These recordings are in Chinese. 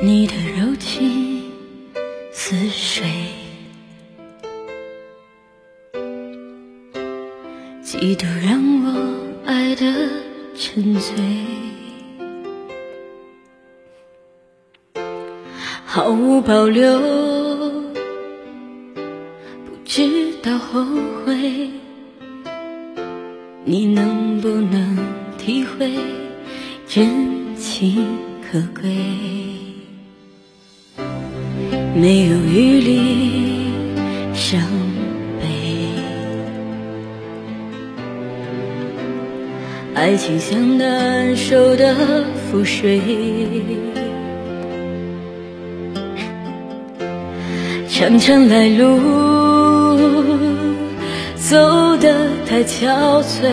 你的柔情似水，几度让我爱得沉醉，毫无保留，不知道后悔，你能不能体会真情可贵？没有余力伤悲，爱情像难收的覆水，长长来路走得太憔悴，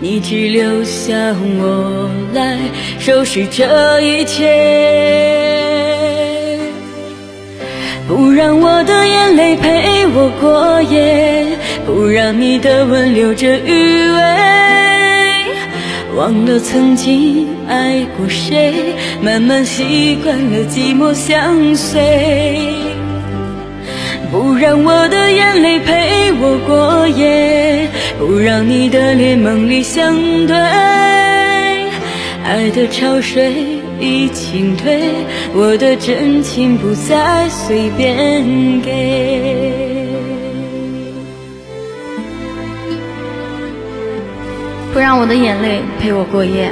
你只留下我来收拾这一切。不让我的眼泪陪我过夜，不让你的吻留着余味，忘了曾经爱过谁，慢慢习惯了寂寞相随。不让我的眼泪陪我过夜，不让你的脸梦里相对，爱的潮水。已经退，我的真情不再随便给。不让我的眼泪陪我过夜。